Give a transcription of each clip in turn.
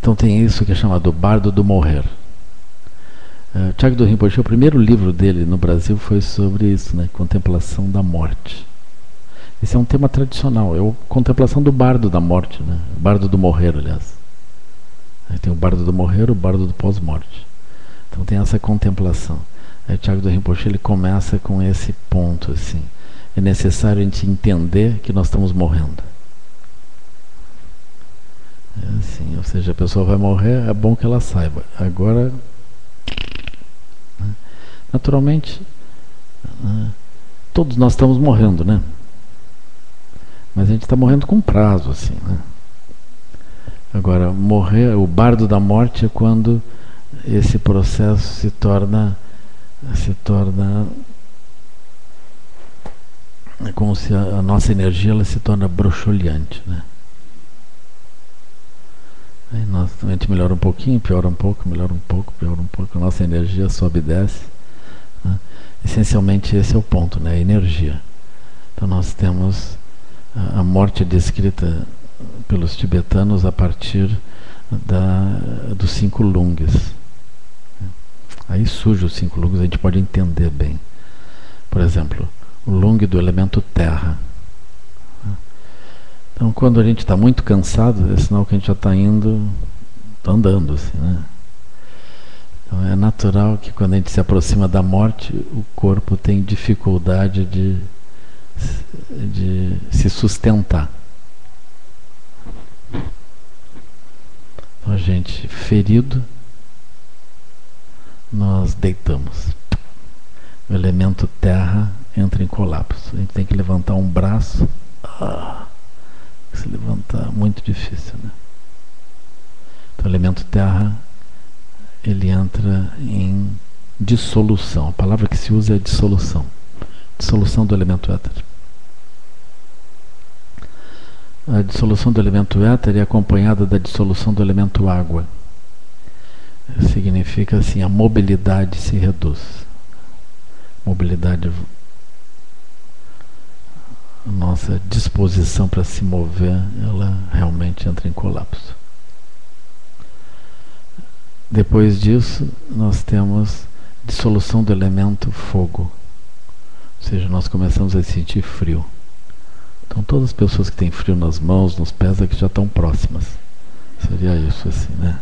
Então tem isso que é chamado Bardo do Morrer. Uh, Tiago do Rinpoche, o primeiro livro dele no Brasil foi sobre isso, né? contemplação da morte. Esse é um tema tradicional, é a contemplação do bardo da morte, né? bardo do morrer, aliás. Aí tem o bardo do morrer, o bardo do pós-morte. Então tem essa contemplação. Aí Tiago do Rinpoche ele começa com esse ponto assim. É necessário a gente entender que nós estamos morrendo. É assim, ou seja, a pessoa vai morrer, é bom que ela saiba. Agora, né? naturalmente, né? todos nós estamos morrendo, né? Mas a gente está morrendo com prazo, assim, né? Agora, morrer, o bardo da morte é quando esse processo se torna se torna é como se a, nossa energia ela se torna broxoliante, né? Aí nós, a gente melhora um pouquinho, piora um pouco, melhora um pouco, piora um pouco, a nossa energia sobe e desce. Né? Essencialmente esse é o ponto, né? A energia. Então nós temos a, a morte descrita pelos tibetanos a partir da, dos cinco lungs. Aí surge os cinco lungs, a gente pode entender bem. Por exemplo, o lung do elemento terra. Então, quando a gente está muito cansado, é sinal que a gente já está indo, está andando, assim, né? Então, é natural que quando a gente se aproxima da morte, o corpo tem dificuldade de, de se sustentar. Então, a gente ferido, nós deitamos. O elemento terra entra em colapso. A gente tem que levantar um braço. Ah, se levantar, muito difícil, né? Então, o elemento terra, ele entra em dissolução. A palavra que se usa é dissolução. Dissolução do elemento éter. A dissolução do elemento éter é acompanhada da dissolução do elemento água. Significa assim, a mobilidade se reduz. Mobilidade nossa disposição para se mover, ela realmente entra em colapso. Depois disso, nós temos dissolução do elemento fogo. Ou seja, nós começamos a sentir frio. Então todas as pessoas que têm frio nas mãos, nos pés, é que já estão próximas. Seria isso assim, né?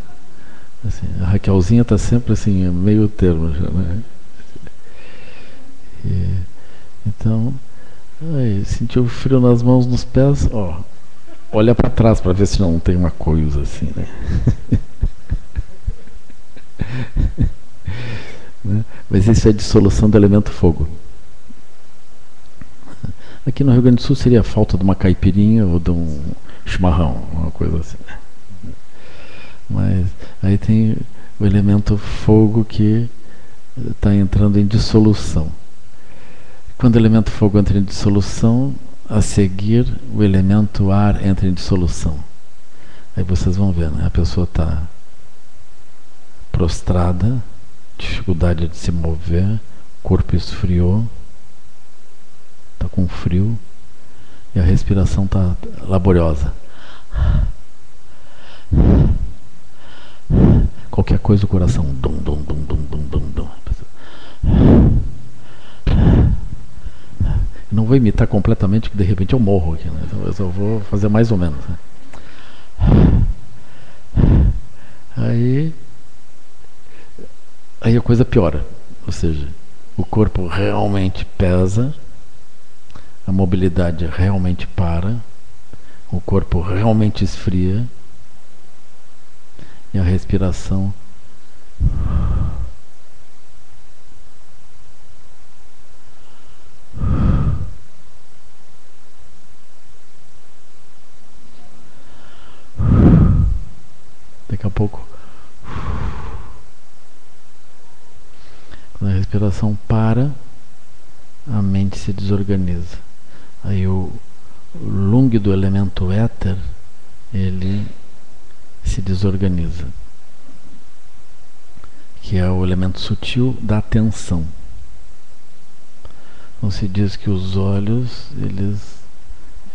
Assim, a Raquelzinha está sempre assim, meio termo já, né? E, então, aí, sentiu frio nas mãos, nos pés, ó. Olha para trás para ver se não tem uma coisa assim, né? né? Mas isso é dissolução do elemento fogo. Aqui no Rio Grande do Sul seria a falta de uma caipirinha ou de um chimarrão, uma coisa assim. Mas aí tem o elemento fogo que está entrando em dissolução. Quando o elemento fogo entra em dissolução, a seguir o elemento ar entra em dissolução. Aí vocês vão ver, né? a pessoa está prostrada, dificuldade de se mover, corpo esfriou, está com frio e a respiração está laboriosa. Qualquer coisa o coração dum dum dum dum dum dum dum. Não vou imitar completamente, que de repente eu morro aqui, né? Então eu só vou fazer mais ou menos. Né? Aí, aí a coisa piora. Ou seja, o corpo realmente pesa, a mobilidade realmente para, o corpo realmente esfria e a respiração Daqui a pouco. Quando a respiração para, a mente se desorganiza. Aí o lung do elemento éter, ele se desorganiza. Que é o elemento sutil da atenção. Então se diz que os olhos, eles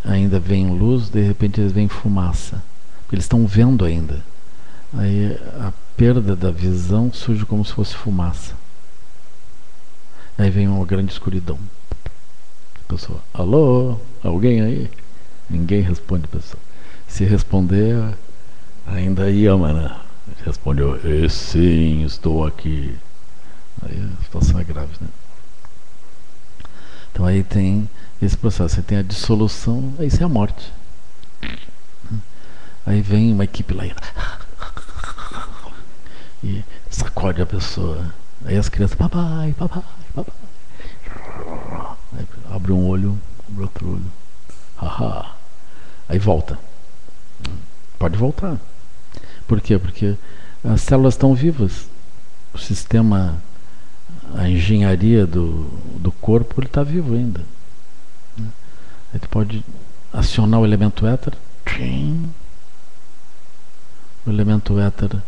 ainda veem luz, de repente eles veem fumaça. Eles estão vendo ainda Aí a perda da visão surge como se fosse fumaça. Aí vem uma grande escuridão. A pessoa, alô, alguém aí? Ninguém responde, pessoal. Se responder, ainda ama, né? Respondeu, sim, estou aqui. Aí a situação é grave, né? Então aí tem esse processo, você tem a dissolução, aí isso é a morte. Aí vem uma equipe lá e sacode a pessoa. Aí as crianças, papai, papai, papai. Aí abre um olho, abre outro olho. Haha. Aí volta. Pode voltar. Por quê? Porque as células estão vivas. O sistema, a engenharia do, do corpo, ele está vivo ainda. Aí tu pode acionar o elemento éter. O elemento éter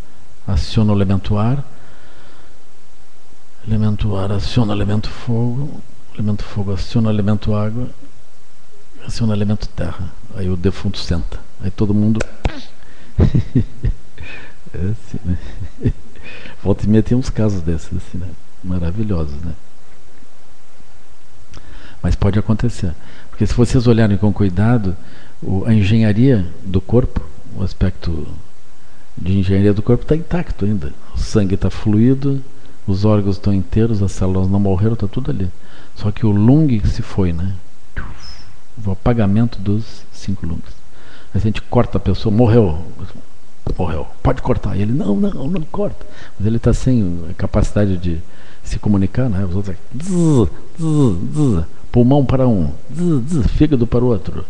aciona o elemento ar. O elemento ar aciona o elemento fogo. O elemento fogo aciona o elemento água. Aciona o elemento terra. Aí o defunto senta. Aí todo mundo. é assim, né? Volta e meia tem uns casos desses, assim, né? Maravilhosos, né? Mas pode acontecer. Porque se vocês olharem com cuidado, a engenharia do corpo, o aspecto de engenharia do corpo está intacto ainda. O sangue está fluido, os órgãos estão inteiros, as células não morreram, está tudo ali. Só que o lung se foi, né? O apagamento dos cinco lungs. Aí a gente corta a pessoa, morreu. Morreu. Pode cortar. E ele, não, não, não corta. Mas ele está sem capacidade de se comunicar, né? Os outros, zzz, zzz, zzz, pulmão para um, zzz, fígado para o outro,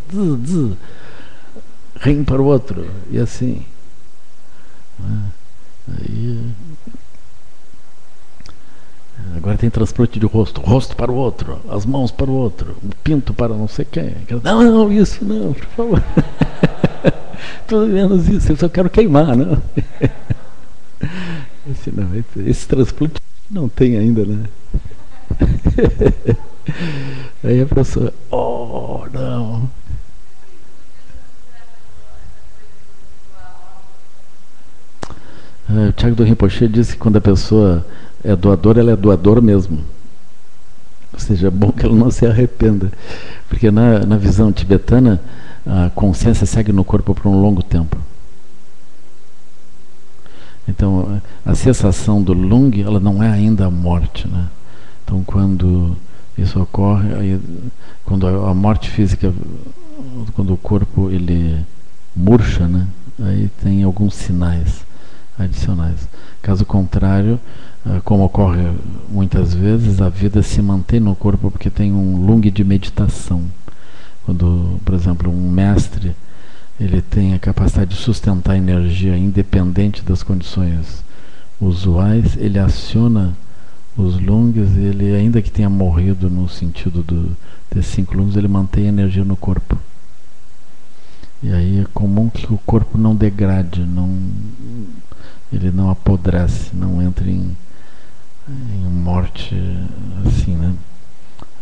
rim para o outro, e assim. Né? Aí, agora tem transplante de rosto, rosto para o outro, as mãos para o outro, o pinto para não sei quem. Não, não, isso não, por favor. Tudo menos isso, eu só quero queimar, não. Esse, não, esse, esse transplante não tem ainda, né? Aí a pessoa, oh, não. É, o Tiago do Rinpoche disse que quando a pessoa é doadora, ela é doador mesmo. Ou seja, é bom que ela não se arrependa. Porque na, na visão tibetana, a consciência segue no corpo por um longo tempo. Então, a cessação do lung, ela não é ainda a morte. Né? Então, quando isso ocorre, aí, quando a, a morte física, quando o corpo ele murcha, né? aí tem alguns sinais adicionais. Caso contrário, ah, como ocorre muitas vezes, a vida se mantém no corpo porque tem um lung de meditação. Quando, por exemplo, um mestre ele tem a capacidade de sustentar energia independente das condições usuais, ele aciona os lungs, ele ainda que tenha morrido no sentido do, desses cinco lungs, ele mantém a energia no corpo. E aí é comum que o corpo não degrade, não ele não apodrece, não entre em, em morte assim, né?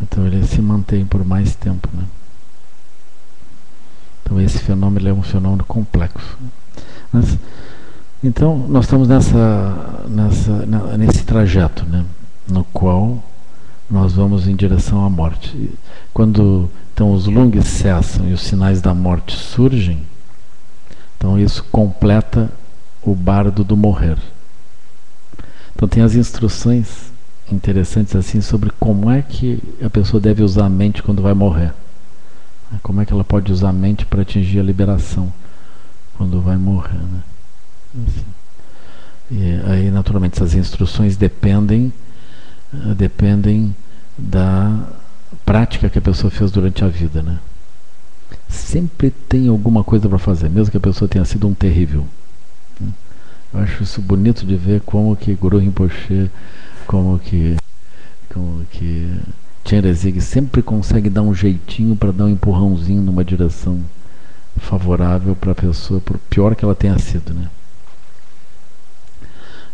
Então ele se mantém por mais tempo, né? Então esse fenômeno é um fenômeno complexo. Mas, então nós estamos nessa, nessa, nesse trajeto, né? No qual nós vamos em direção à morte. Quando então os lungs cessam e os sinais da morte surgem, então isso completa o bardo do morrer. Então tem as instruções interessantes assim sobre como é que a pessoa deve usar a mente quando vai morrer. Como é que ela pode usar a mente para atingir a liberação quando vai morrer, né? Assim. E aí, naturalmente, essas instruções dependem eh, dependem da prática que a pessoa fez durante a vida, né? Sempre tem alguma coisa para fazer, mesmo que a pessoa tenha sido um terrível. Eu acho isso bonito de ver como que Guru Rinpoche, como que, como que Chenrezig sempre consegue dar um jeitinho para dar um empurrãozinho numa direção favorável para a pessoa, por pior que ela tenha sido, né?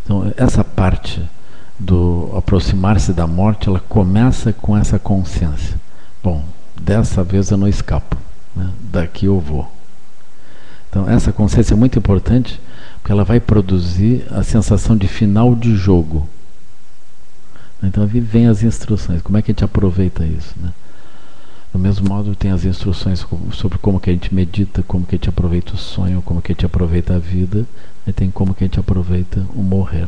Então essa parte do aproximar-se da morte, ela começa com essa consciência. Bom, dessa vez eu não escapo, né? daqui eu vou. Então essa consciência é muito importante Porque ela vai produzir a sensação de final de jogo. Então vem as instruções. Como é que a gente aproveita isso? Né? Do mesmo modo, tem as instruções sobre como que a gente medita, como que a gente aproveita o sonho, como que a gente aproveita a vida, e tem como que a gente aproveita o morrer.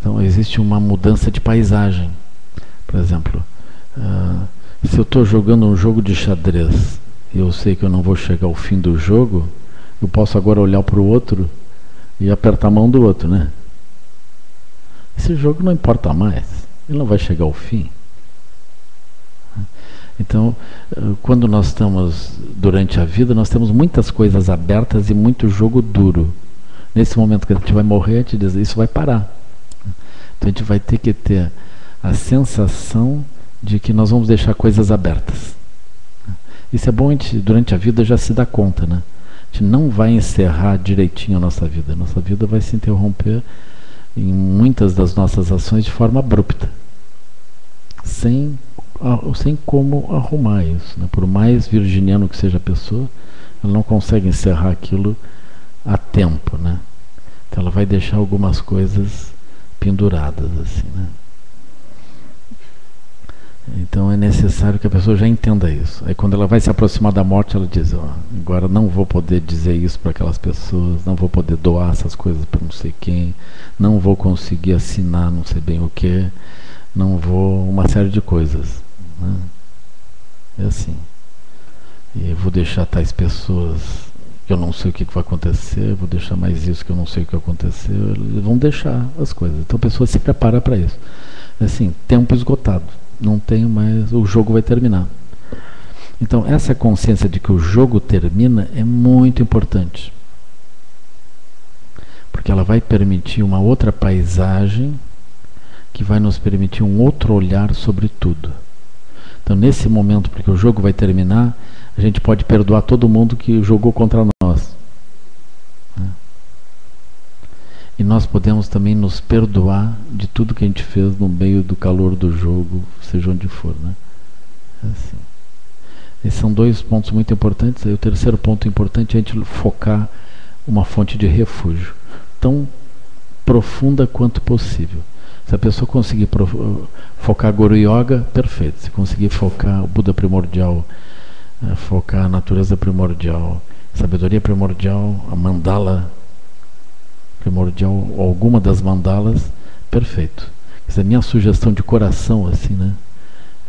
Então, existe uma mudança de paisagem. Por exemplo, uh, se eu estou jogando um jogo de xadrez e eu sei que eu não vou chegar ao fim do jogo, eu posso agora olhar para o outro e apertar a mão do outro, né? Esse jogo não importa mais, ele não vai chegar ao fim. Então, quando nós estamos durante a vida, nós temos muitas coisas abertas e muito jogo duro. Nesse momento que a gente vai morrer, a gente diz, isso vai parar. Então a gente vai ter que ter a sensação de que nós vamos deixar coisas abertas. Isso é bom a gente, durante a vida, já se dar conta, né? Gente não vai encerrar direitinho a nossa vida. A nossa vida vai se interromper em muitas das nossas ações de forma abrupta, sem, sem como arrumar isso. Né? Por mais virginiano que seja a pessoa, ela não consegue encerrar aquilo a tempo. Né? Então ela vai deixar algumas coisas penduradas assim. Né? Então é necessário que a pessoa já entenda isso. Aí quando ela vai se aproximar da morte, ela diz: oh, agora não vou poder dizer isso para aquelas pessoas, não vou poder doar essas coisas para não sei quem, não vou conseguir assinar não sei bem o que, não vou uma série de coisas. Né? É assim. E vou deixar tais pessoas que eu não sei o que vai acontecer, vou deixar mais isso que eu não sei o que vai acontecer. Eles vão deixar as coisas. Então a pessoa se prepara para isso. É assim, tempo esgotado não tenho mais, o jogo vai terminar. Então, essa consciência de que o jogo termina é muito importante. Porque ela vai permitir uma outra paisagem que vai nos permitir um outro olhar sobre tudo. Então, nesse momento, porque o jogo vai terminar, a gente pode perdoar todo mundo que jogou contra nós. Né? E nós podemos também nos perdoar de tudo que a gente fez no meio do calor do jogo, seja onde for. Né? É assim. Esses são dois pontos muito importantes. O terceiro ponto importante é a gente focar uma fonte de refúgio tão profunda quanto possível. Se a pessoa conseguir focar Guru Yoga, perfeito. Se conseguir focar o Buda primordial, eh, focar a natureza primordial, sabedoria primordial, a mandala primordial, alguma das mandalas, perfeito. Essa é a minha sugestão de coração, assim, né?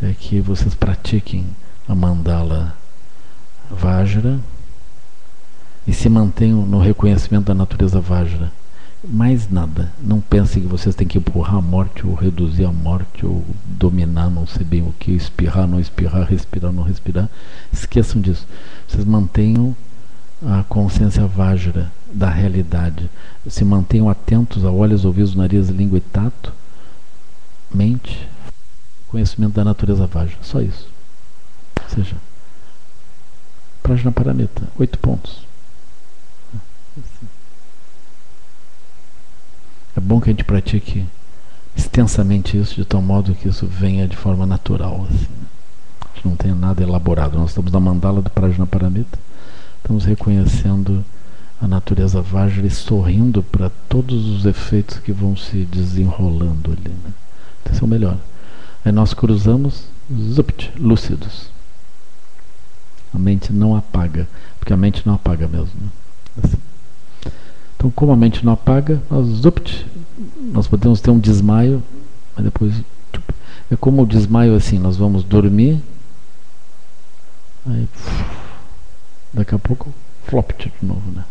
É que vocês pratiquem a mandala Vajra e se mantenham no reconhecimento da natureza Vajra. Mais nada. Não pensem que vocês têm que empurrar a morte ou reduzir a morte ou dominar não sei bem o que, espirrar, não espirrar, respirar, não respirar. Esqueçam disso. Vocês mantenham a consciência Vajra da realidade. Se mantenham atentos a olhos, ouvidos, nariz, língua e tato, mente, conhecimento da natureza Vajra. Só isso. Ou seja, Prajna Paramita, oito pontos. É bom que a gente pratique extensamente isso, de tal modo que isso venha de forma natural. Assim. Né? Não tenha nada elaborado. Nós estamos na mandala do Prajna Paramita, estamos reconhecendo a natureza Vajra sorrindo para todos os efeitos que vão se desenrolando ali. Né? Isso é melhor. Aí nós cruzamos, zupt, lúcidos. A mente não apaga, porque a mente não apaga mesmo. Né? Assim. Então, como a mente não apaga, nós, zupt, nós podemos ter um desmaio, mas depois. Tipo, é como o desmaio assim: nós vamos dormir, aí. Daqui a pouco, flop de novo, né?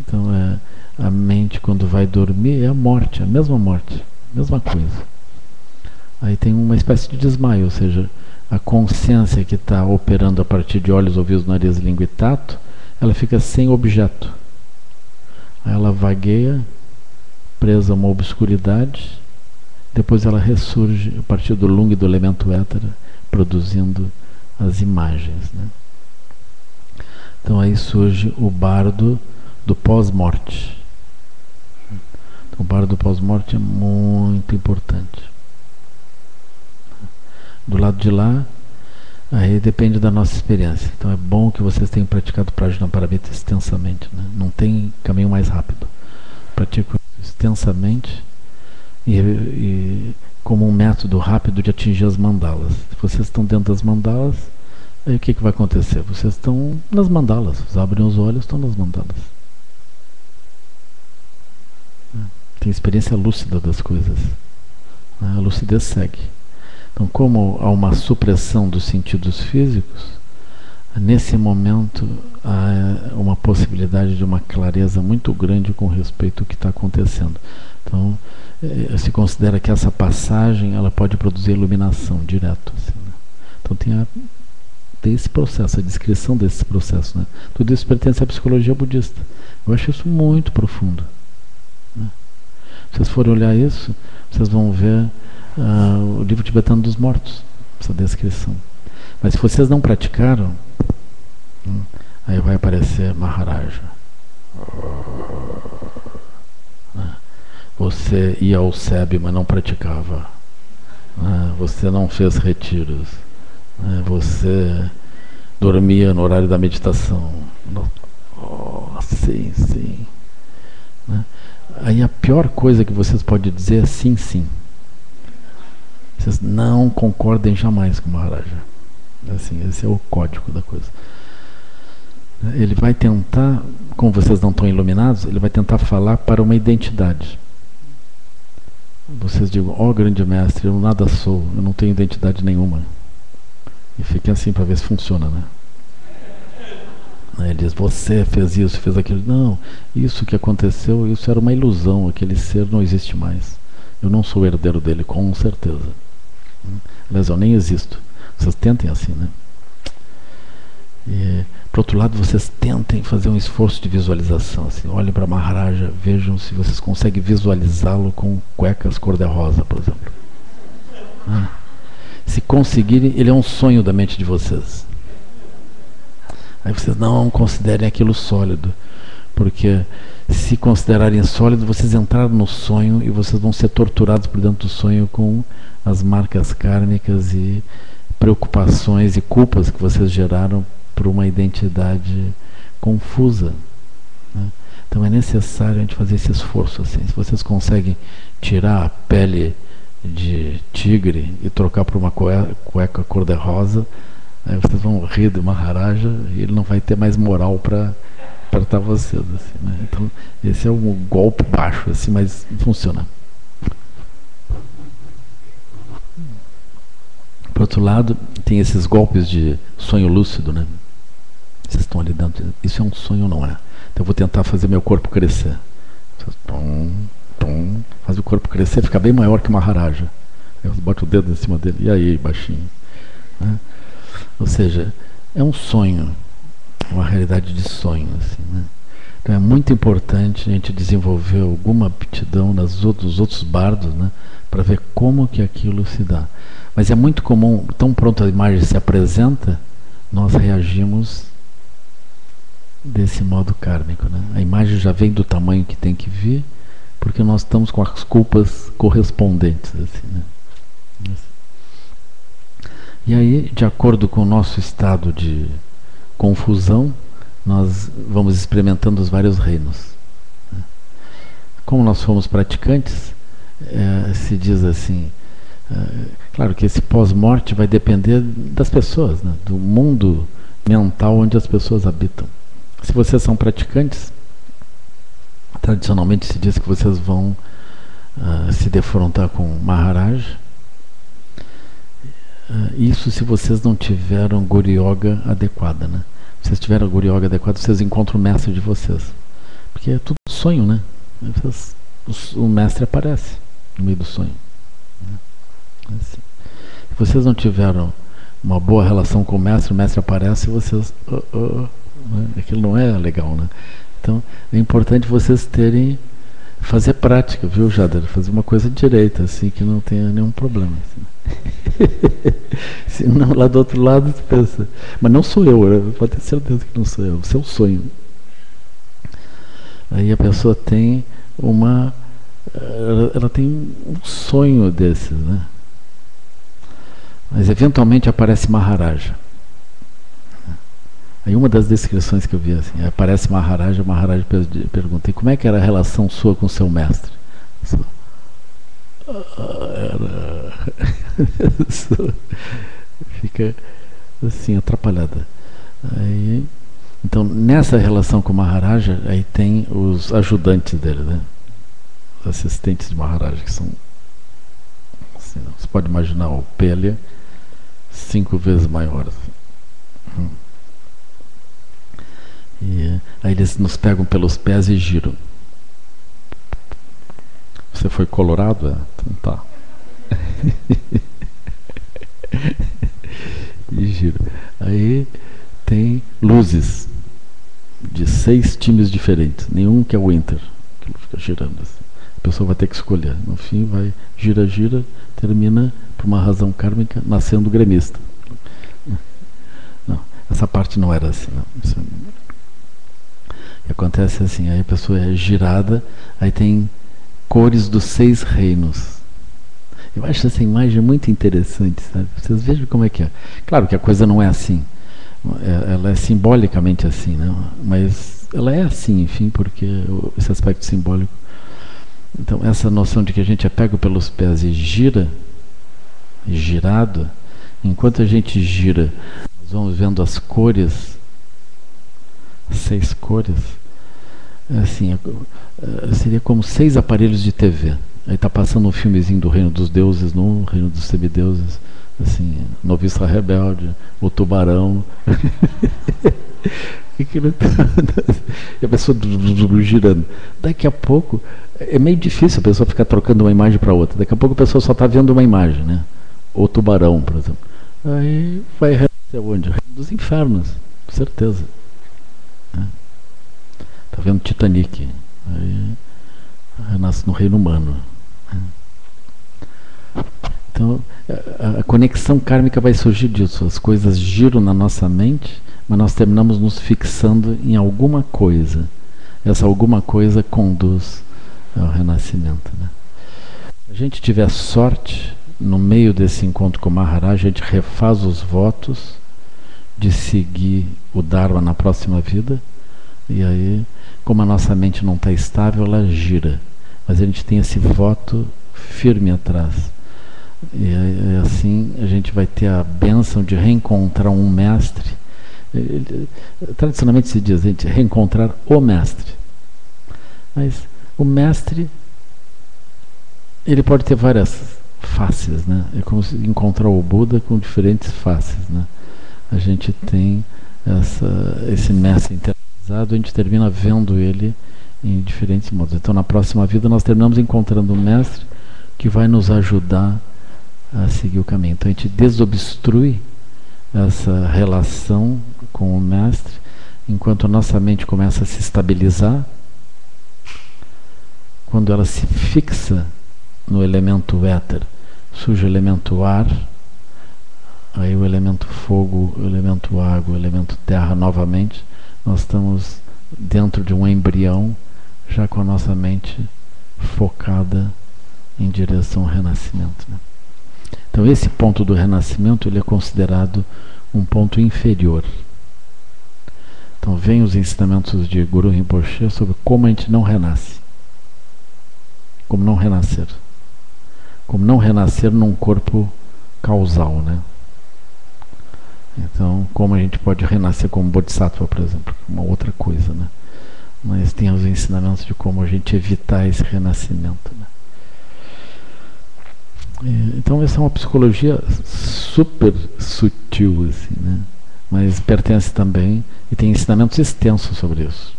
Então é a mente quando vai dormir é a morte, a mesma morte, mesma coisa. Aí tem uma espécie de desmaio, ou seja, a consciência que está operando a partir de olhos, ouvidos, nariz, língua e tato, ela fica sem objeto. Aí ela vagueia, presa a uma obscuridade, depois ela ressurge a partir do lung e do elemento éter, produzindo as imagens. Né? Então aí surge o bardo do pós-morte. Então, o bardo do pós-morte é muito importante. Do lado de lá, Aí depende da nossa experiência. Então é bom que vocês tenham praticado Prajnaparamita extensamente. Né? Não tem caminho mais rápido. Pratico extensamente e, e, como um método rápido de atingir as mandalas. Se vocês estão dentro das mandalas, aí o que, que vai acontecer? Vocês estão nas mandalas. Vocês abrem os olhos, estão nas mandalas. Tem experiência lúcida das coisas. A lucidez segue. Então, como há uma supressão dos sentidos físicos, nesse momento há uma possibilidade de uma clareza muito grande com respeito ao que está acontecendo. Então, eh, se considera que essa passagem ela pode produzir iluminação direto. Assim, né? Então, tem, a, tem esse processo, a descrição desse processo. Né? Tudo isso pertence à psicologia budista. Eu acho isso muito profundo. Vocês forem olhar isso, vocês vão ver uh, o livro tibetano dos mortos, essa descrição. Mas se vocês não praticaram, hum, aí vai aparecer Maharaja. Ah, você ia ao SEB, mas não praticava. Ah, você não fez retiros. Você dormia no horário da meditação. Oh, sim, sim. Aí a pior coisa que vocês podem dizer é sim, sim. Vocês não concordem jamais com o Maharaja. Assim, esse é o código da coisa. Ele vai tentar, como vocês não estão iluminados, ele vai tentar falar para uma identidade. Vocês digam, ó oh, grande mestre, eu nada sou, eu não tenho identidade nenhuma. E fiquem assim para ver se funciona, né? Ele diz, você fez isso, fez aquilo. Não, isso que aconteceu, isso era uma ilusão, aquele ser não existe mais. Eu não sou herdeiro dele, com certeza. Aliás, eu nem existo. Vocês tentem assim, né? E, por outro lado, vocês tentem fazer um esforço de visualização. Assim, olhem para Maharaja, vejam se vocês conseguem visualizá-lo com cuecas cor-de-rosa, por exemplo. Ah, se conseguirem, ele é um sonho da mente de vocês. Aí vocês não considerem aquilo sólido, porque se considerarem sólido, vocês entraram no sonho e vocês vão ser torturados por dentro do sonho com as marcas kármicas e preocupações e culpas que vocês geraram por uma identidade confusa. Né? Então é necessário a gente fazer esse esforço assim. Se vocês conseguem tirar a pele de tigre e trocar por uma cueca cor-de-rosa, aí vocês vão rir do Maharaja e ele não vai ter mais moral para tratar vocês. Assim, né? Então esse é um golpe baixo, assim, mas funciona. Por outro lado, tem esses golpes de sonho lúcido, né? Vocês estão ali dentro. Isso é um sonho ou não é? Então eu vou tentar fazer meu corpo crescer. Tum, tum, faz o corpo crescer, ficar bem maior que uma. Aí você bota o dedo em cima dele, e aí, baixinho. Né? Ou seja, é um sonho, uma realidade de sonho. Assim, né? Então é muito importante a gente desenvolver alguma aptidão nos outros, outros bardos, né? para ver como que aquilo se dá. Mas é muito comum, tão pronto a imagem se apresenta, nós reagimos desse modo kármico. Né? A imagem já vem do tamanho que tem que vir, porque nós estamos com as culpas correspondentes. Assim, né? E aí, de acordo com o nosso estado de confusão, nós vamos experimentando os vários reinos. Como nós fomos praticantes, é, se diz assim, é, claro que esse pós-morte vai depender das pessoas, né? do mundo mental onde as pessoas habitam. Se vocês são praticantes, tradicionalmente se diz que vocês vão uh, se defrontar com Maharaj. Uh, isso se vocês não tiveram Guru Yoga adequada, né? Se vocês tiveram Guru Yoga adequada, vocês encontram o mestre de vocês. Porque é tudo sonho, né? Vocês, o, mestre aparece no meio do sonho. Assim. Se vocês não tiveram uma boa relação com o mestre, o mestre aparece e vocês. Uh, uh, né? Aquilo não é legal, né? Então é importante vocês terem. Fazer prática, viu, Jader? Fazer uma coisa direita, assim, que não tenha nenhum problema. Assim. Senão, lá do outro lado, você pensa. Mas não sou eu, pode ter certeza que não sou eu. Um sonho. Aí a pessoa tem uma ela, ela tem um sonho desses, né? Mas eventualmente aparece Maharaja. Aí uma das descrições que eu vi assim, aparece Maharaja, Maharaja perguntei como é que era a relação sua com seu mestre. Fica assim, atrapalhada. Aí, então, nessa relação com Maharaja, aí tem os ajudantes dele, né? Os assistentes de Maharaja, que são. Assim, você pode imaginar o Pelha cinco vezes maior. Hum. E aí eles nos pegam pelos pés e giram. Você foi colorado? É? Tá. e giram. Aí tem luzes de seis times diferentes. Nenhum que é o Inter. Que fica girando assim. A pessoa vai ter que escolher. No fim vai gira, gira, termina por uma razão kármica nascendo gremista. Não, essa parte não era assim. Não. Isso, acontece assim, aí a pessoa é girada, aí tem cores dos seis reinos. Eu acho essa imagem muito interessante, sabe? Vocês vejam como é que é. Claro que a coisa não é assim. É, ela é simbolicamente assim, né? mas ela é assim, enfim, porque esse aspecto simbólico. Então, essa noção de que a gente é pego pelos pés e gira, girado, enquanto a gente gira, nós vamos vendo as cores seis cores, assim, é, é, seria como seis aparelhos de TV. Aí está passando um filmezinho do Reino dos Deuses, no Reino dos Semideuses, assim, Novista Rebelde, o Tubarão. e a pessoa girando. Daqui a pouco, é meio difícil a pessoa ficar trocando uma imagem para outra. Daqui a pouco a pessoa só está vendo uma imagem, né? O tubarão, por exemplo. Aí vai renascer onde? Dos infernos, com certeza. Está vendo Titanic. Aí renasce no reino humano. Então, a, conexão kármica vai surgir disso. As coisas giram na nossa mente, mas nós terminamos nos fixando em alguma coisa. Essa alguma coisa conduz ao renascimento. Né? Se a gente tiver sorte, no meio desse encontro com o Maharaj, a gente refaz os votos de seguir o Dharma na próxima vida. E aí, como a nossa mente não está estável, ela gira. Mas a gente tem esse voto firme atrás. E, e assim a gente vai ter a benção de reencontrar um mestre. Ele, tradicionalmente se diz, a gente reencontrar o mestre. Mas o mestre, ele pode ter várias faces, né? É como se encontrar o Buda com diferentes faces, né? a gente tem essa, esse mestre internalizado, a gente termina vendo ele em diferentes modos. Então, na próxima vida, nós terminamos encontrando um mestre que vai nos ajudar a seguir o caminho. Então, a gente desobstrui essa relação com o mestre, enquanto a nossa mente começa a se estabilizar. Quando ela se fixa no elemento éter, surge o elemento ar aí o elemento fogo, o elemento água, o elemento terra novamente, nós estamos dentro de um embrião, já com a nossa mente focada em direção ao renascimento. Né? Então esse ponto do renascimento ele é considerado um ponto inferior. Então vem os ensinamentos de Guru Rinpoche sobre como a gente não renasce. Como não renascer. Como não renascer num corpo causal, né? Então, como a gente pode renascer como Bodhisattva, por exemplo, uma outra coisa, né? Mas tem os ensinamentos de como a gente evitar esse renascimento? Então, essa é uma psicologia super sutil, assim, né? Mas pertence também e tem ensinamentos extensos sobre isso.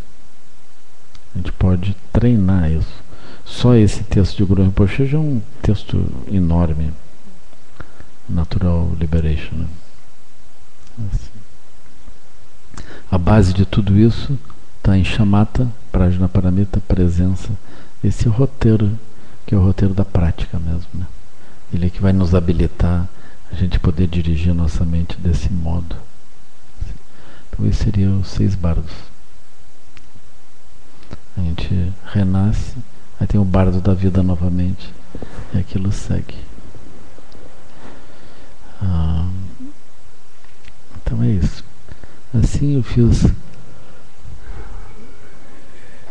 A gente pode treinar isso. Só esse texto de Guru Rinpoche é um texto enorme. Natural Liberation, né? A base de tudo isso está em chamata, prajna paramita, presença. Esse é roteiro, que é o roteiro da prática mesmo. Né? Ele é que vai nos habilitar a gente poder dirigir nossa mente desse modo. Então, esses seriam os seis bardos. A gente renasce, aí tem o bardo da vida novamente, e aquilo segue. Ah. Então é isso. Assim eu fiz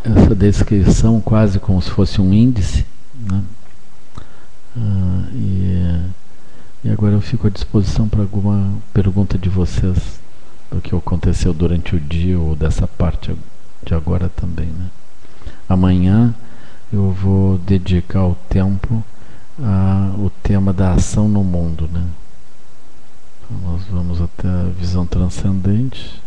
essa descrição quase como se fosse um índice. Né? Ah, e, e agora eu fico à disposição para alguma pergunta de vocês do que aconteceu durante o dia ou dessa parte de agora também. Né? Amanhã eu vou dedicar o tempo ao tema da ação no mundo. Né? Então nós vamos até a visão transcendente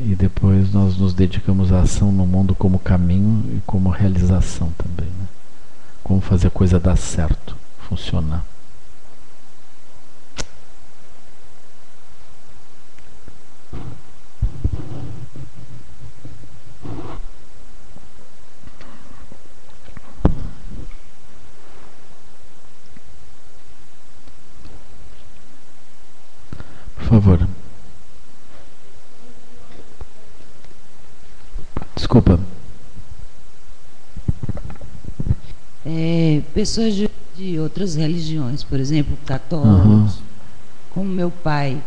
e depois nós nos dedicamos à ação no mundo como caminho e como realização também. Né? Como fazer a coisa dar certo, funcionar. Por favor. Desculpa. É, pessoas de, de, outras religiões, por exemplo, católicos, uhum. como meu pai,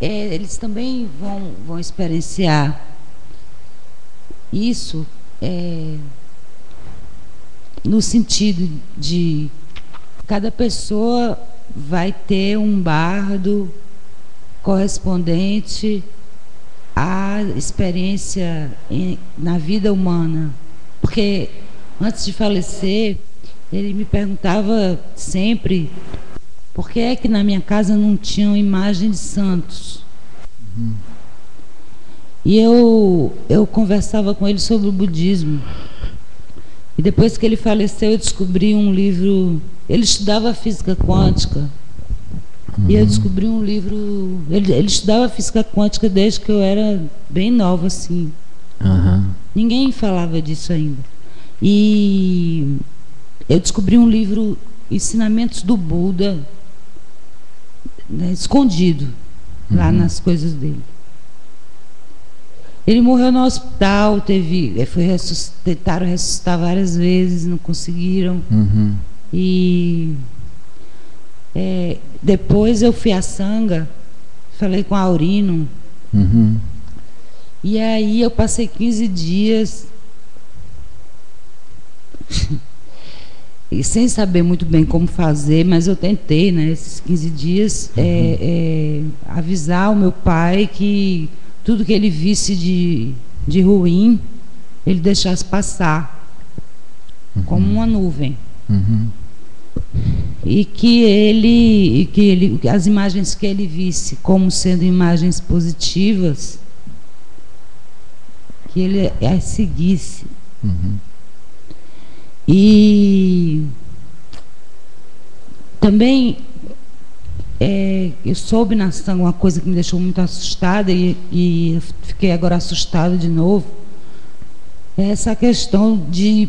é, eles também vão, vão experienciar isso é, no sentido de cada pessoa vai ter um bardo correspondente à experiência em, na vida humana. Porque antes de falecer, ele me perguntava sempre por que é que na minha casa não tinham imagem de santos. Uhum. E eu, eu conversava com ele sobre o budismo. E depois que ele faleceu, eu descobri um livro. Ele estudava física quântica. Uhum. E eu descobri um livro. Ele, ele, estudava física quântica desde que eu era bem nova, assim. Uhum. Ninguém falava disso ainda. E eu descobri um livro, Ensinamentos do Buda, né, escondido, uhum. lá nas coisas dele. Ele morreu no hospital, teve, foi ressusc, tentaram ressuscitar várias vezes, não conseguiram. Uhum. E é, depois eu fui a Sanga, falei com a Aurino. Uhum. E aí eu passei 15 dias e sem saber muito bem como fazer, mas eu tentei, né, esses 15 dias, uhum. é, é, avisar o meu pai que tudo que ele visse de, de ruim, ele deixasse passar, uhum. como uma nuvem. Uhum. E que ele, e que ele, as imagens que ele visse como sendo imagens positivas, que ele as seguisse. Uhum. E também é, eu soube na ação uma coisa que me deixou muito assustada e, e fiquei agora assustada de novo. É essa questão de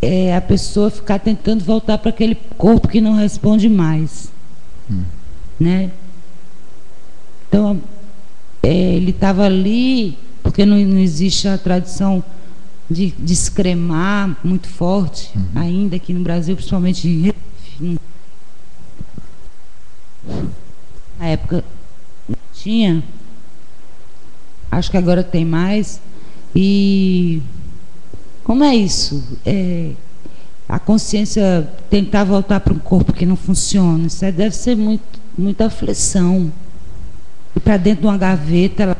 é, a pessoa ficar tentando voltar para aquele corpo que não responde mais. Hum. Né? Então, é, ele estava ali, porque não, não existe a tradição de, de escremar muito forte, uhum. ainda aqui no Brasil, principalmente em na época tinha, acho que agora tem mais. E como é isso? É, a consciência tentar voltar para um corpo que não funciona, isso deve ser muito, muita aflição. E para dentro de uma gaveta. Ela...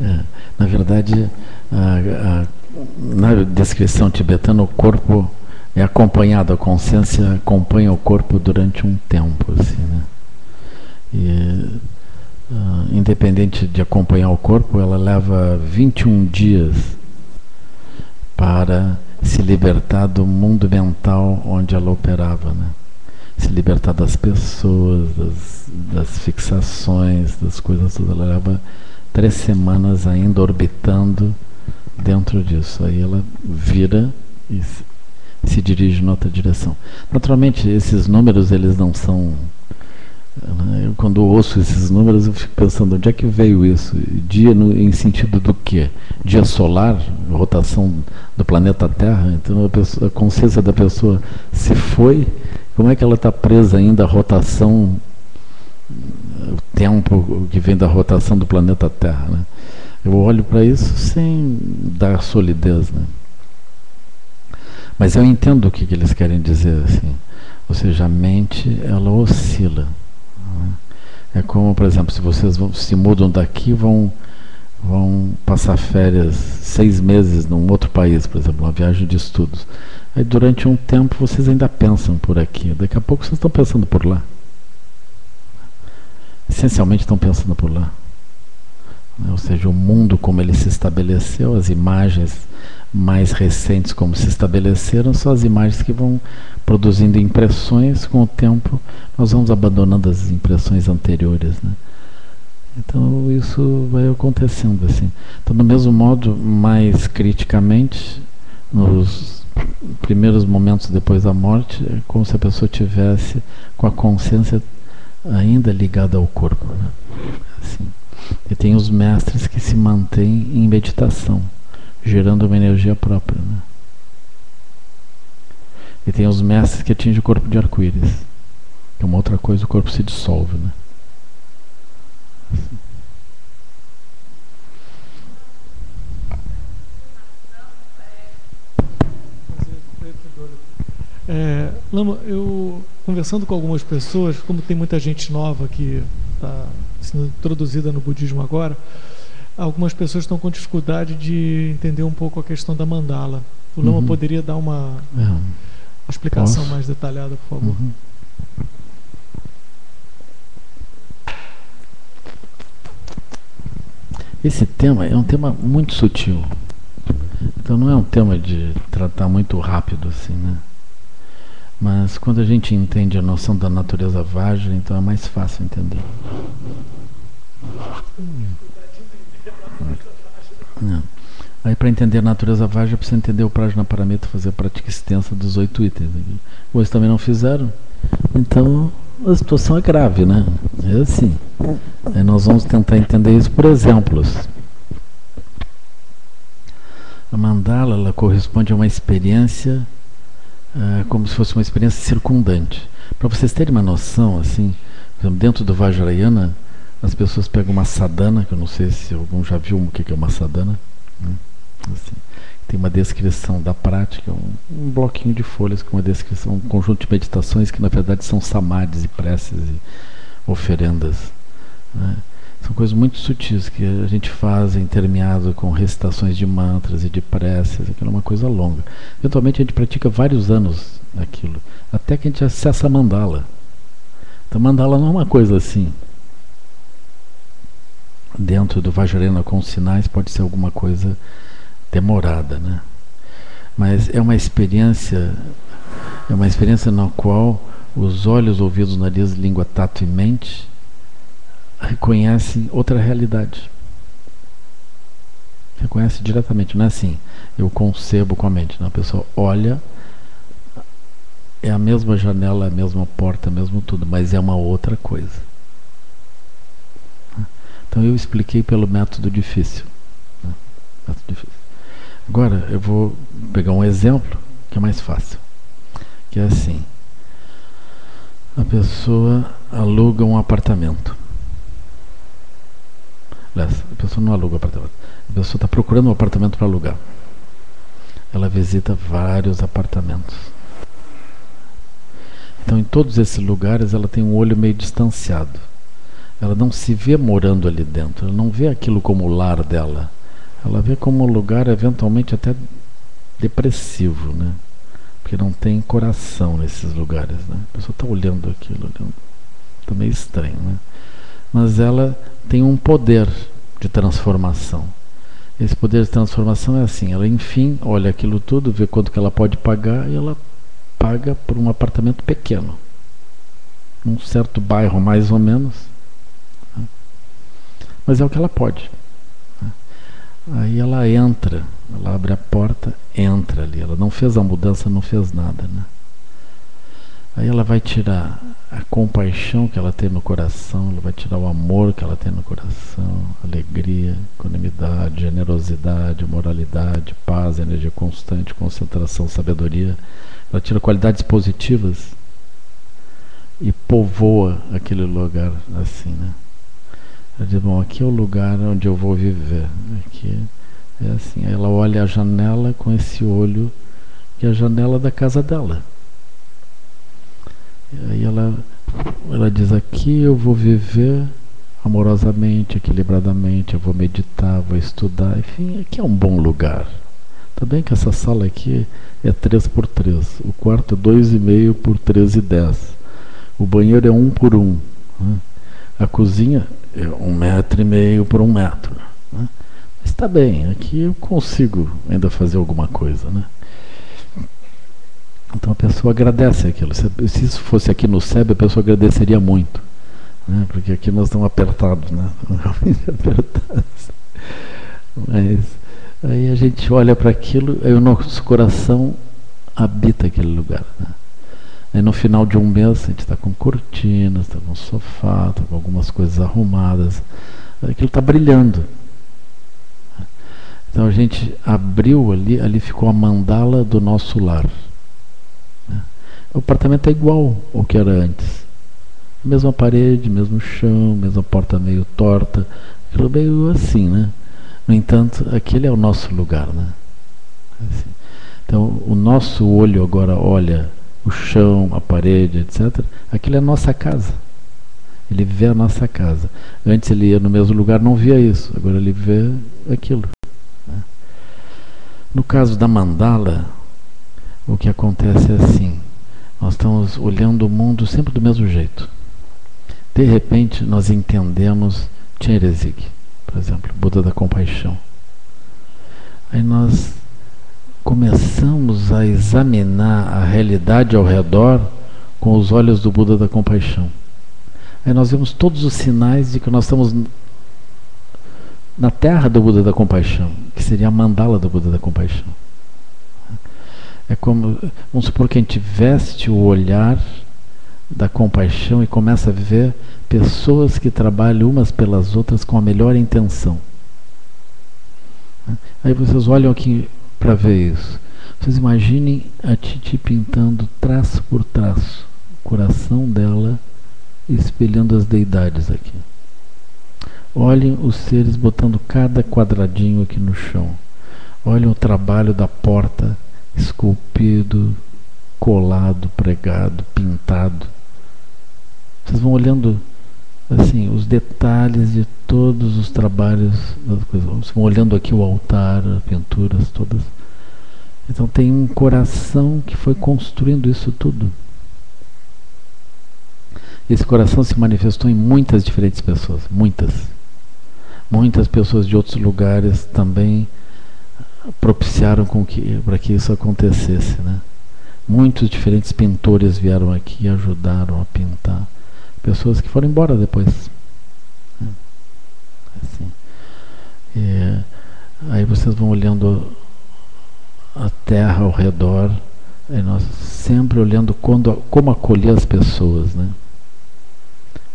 É, na verdade, a, a na descrição tibetana, o corpo é acompanhado, a consciência acompanha o corpo durante um tempo, assim, né? E, uh, independente de acompanhar o corpo, ela leva 21 dias para se libertar do mundo mental onde ela operava, né? Se libertar das pessoas, das, das fixações, das coisas, ela leva três semanas ainda orbitando dentro disso. Aí ela vira e se dirige em outra direção. Naturalmente, esses números eles não são Eu, quando ouço esses números, eu fico pensando onde é que veio isso? Dia no, em sentido do quê? Dia solar, rotação do planeta Terra. Então a, pessoa, a consciência da pessoa se foi. Como é que ela está presa ainda à rotação, o tempo que vem da rotação do planeta Terra? Né? Eu olho para isso sem dar solidez. Né? Mas eu entendo o que, que eles querem dizer assim. Ou seja, a mente ela oscila. É como, por exemplo, se vocês vão, se mudam daqui, vão, vão passar férias seis meses num outro país, por exemplo, uma viagem de estudos. Aí durante um tempo vocês ainda pensam por aqui, daqui a pouco vocês estão pensando por lá. Essencialmente estão pensando por lá. Ou seja, o mundo como ele se estabeleceu, as imagens mais recentes como se estabeleceram, são as imagens que vão produzindo impressões, com o tempo nós vamos abandonando as impressões anteriores. Né? Então isso vai acontecendo assim. Então, do mesmo modo, mais criticamente, nos primeiros momentos depois da morte, é como se a pessoa tivesse com a consciência ainda ligada ao corpo. Né? Assim. E tem os mestres que se mantêm em meditação, gerando uma energia própria. Né? E tem os mestres que atingem o corpo de arco-íris. É uma outra coisa, o corpo se dissolve. Né? É, Lama, eu conversando com algumas pessoas, como tem muita gente nova que está sendo introduzida no budismo agora, algumas pessoas estão com dificuldade de entender um pouco a questão da mandala. O Lama uhum. poderia dar uma é explicação Posso? mais detalhada, por favor. Uhum. Esse tema é um tema muito sutil. Então não é um tema de tratar muito rápido assim, né? Mas quando a gente entende a noção da natureza vaga, então é mais fácil entender. Não. Aí para entender a natureza vaga precisa entender o Prajna Paramita, fazer a prática extensa dos oito itens. Hoje também não fizeram. Então a situação é grave, né? É assim. Aí nós vamos tentar entender isso por exemplos. A mandala ela corresponde a uma experiência uh, como se fosse uma experiência circundante. Para vocês terem uma noção, assim, dentro do Vajrayana, as pessoas pegam uma sadhana, que eu não sei se algum já viu o que é uma sadhana. Né? Assim, tem uma descrição da prática, um, um, bloquinho de folhas com uma descrição, um conjunto de meditações que na verdade são samadhis e preces e oferendas. Né? São coisas muito sutis que a gente faz intermeado com recitações de mantras e de preces, aquilo é uma coisa longa. Eventualmente a gente pratica vários anos aquilo, até que a gente acessa a mandala. Então mandala não é uma coisa assim. Dentro do Vajrayana com sinais pode ser alguma coisa demorada, né? Mas é uma experiência, é uma experiência na qual os olhos, ouvidos, nariz, língua, tato e mente reconhecem outra realidade. Reconhece diretamente, não é assim, eu concebo com a mente. Não, a pessoa olha, é a mesma janela, é a mesma porta, é mesmo tudo, mas é uma outra coisa. Então eu expliquei pelo método difícil. Né? Método difícil. Agora eu vou pegar um exemplo que é mais fácil. Que é assim. A pessoa aluga um apartamento. Aliás, a pessoa não aluga apartamento. A pessoa está procurando um apartamento para alugar. Ela visita vários apartamentos. Então, em todos esses lugares, ela tem um olho meio distanciado. Ela não se vê morando ali dentro. Ela não vê aquilo como o lar dela ela vê como um lugar eventualmente até depressivo, né? Porque não tem coração nesses lugares, né? A pessoa está olhando aquilo. Está meio estranho, né? Mas ela tem um poder de transformação. Esse poder de transformação é assim, ela enfim olha aquilo tudo, vê quanto que ela pode pagar e ela paga por um apartamento pequeno. Num certo bairro mais ou menos. Né? Mas é o que ela pode. Aí ela entra, ela abre a porta, entra ali. Ela não fez a mudança, não fez nada, né? Aí ela vai tirar a compaixão que ela tem no coração, ela vai tirar o amor que ela tem no coração, alegria, equanimidade, generosidade, moralidade, paz, energia constante, concentração, sabedoria. Ela tira qualidades positivas e povoa aquele lugar assim, né? Ela diz, bom, aqui é o lugar onde eu vou viver. Aqui é assim. Aí ela olha a janela com esse olho que é a janela da casa dela. Aí ela, ela diz, aqui eu vou viver amorosamente, equilibradamente, eu vou meditar, vou estudar, enfim, aqui é um bom lugar. Também que essa sala aqui é 3 por 3 o quarto é 2,5 por 3,10. O banheiro é 1 por 1. Né? A cozinha é um metro e meio por um metro. Né? Mas está bem, aqui eu consigo ainda fazer alguma coisa. Né? Então a pessoa agradece aquilo. Se, se isso fosse aqui no SEB, a pessoa agradeceria muito. Né? Porque aqui nós estamos apertados, né? Realmente apertados. Mas aí a gente olha para aquilo, aí o nosso coração habita aquele lugar. Né? Aí no final de um mês a gente está com cortinas, está com sofá, está com algumas coisas arrumadas. Aquilo está brilhando. Então a gente abriu ali, ali ficou a mandala do nosso lar. O apartamento é igual ao que era antes. Mesma parede, mesmo chão, mesma porta meio torta, aquilo meio assim, né? No entanto, aquele é o nosso lugar, né? Assim. Então, o nosso olho agora olha o chão, a parede, etc. Aquilo é a nossa casa. Ele vê a nossa casa. Antes ele ia no mesmo lugar, não via isso. Agora ele vê aquilo. Né? No caso da mandala, o que acontece é assim. Nós estamos olhando o mundo sempre do mesmo jeito. De repente, nós entendemos Chenrezig, por exemplo, Buda da Compaixão. Aí nós começamos a examinar a realidade ao redor com os olhos do Buda da Compaixão. Aí nós vemos todos os sinais de que nós estamos na terra do Buda da Compaixão, que seria a mandala do Buda da Compaixão. É como, vamos supor que a gente veste o olhar da compaixão e começa a ver pessoas que trabalham umas pelas outras com a melhor intenção. Aí vocês olham aqui para ver isso. Vocês imaginem a Titi pintando traço por traço o coração dela espelhando as deidades aqui. Olhem os seres botando cada quadradinho aqui no chão. Olhem o trabalho da porta esculpido, colado, pregado, pintado. Vocês vão olhando assim os detalhes de todos os trabalhos Vocês vão olhando aqui o altar, as pinturas todas. Então tem um coração que foi construindo isso tudo. Esse coração se manifestou em muitas diferentes pessoas, muitas. Muitas pessoas de outros lugares também propiciaram com que para que isso acontecesse, né? Muitos diferentes pintores vieram aqui e ajudaram a pintar. Pessoas que foram embora depois. Né? Assim. E, aí vocês vão olhando a terra ao redor, e nós sempre olhando quando, como acolher as pessoas, né?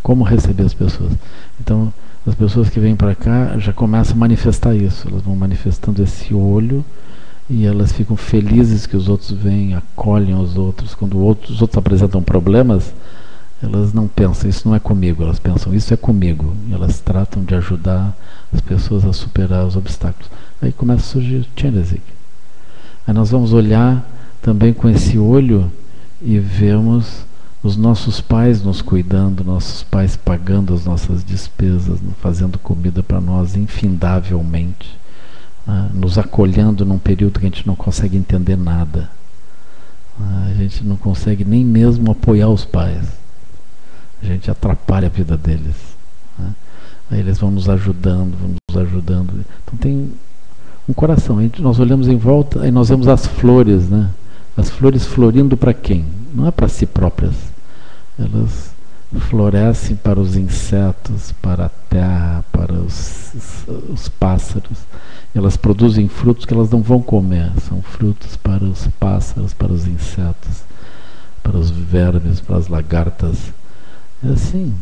Como receber as pessoas. Então, as pessoas que vêm para cá já começam a manifestar isso. Elas vão manifestando esse olho e elas ficam felizes que os outros vêm, acolhem os outros. Quando outros, os outros apresentam problemas, elas não pensam, isso não é comigo, elas pensam, isso é comigo. E elas tratam de ajudar as pessoas a superar os obstáculos. Aí começa a surgir Chenrezig. Aí nós vamos olhar também com esse olho e vemos os nossos pais nos cuidando, nossos pais pagando as nossas despesas, fazendo comida para nós infindavelmente, né? nos acolhendo num período que a gente não consegue entender nada. Né? A gente não consegue nem mesmo apoiar os pais. A gente atrapalha a vida deles. Né? Aí eles vão nos ajudando, vão nos ajudando. Então tem um coração. nós olhamos em volta e nós vemos as flores, né? As flores florindo para quem? Não é para si próprias. Elas florescem para os insetos, para a terra, para os, os pássaros. Elas produzem frutos que elas não vão comer, são frutos para os pássaros, para os insetos, para os vermes, para as lagartas. É assim.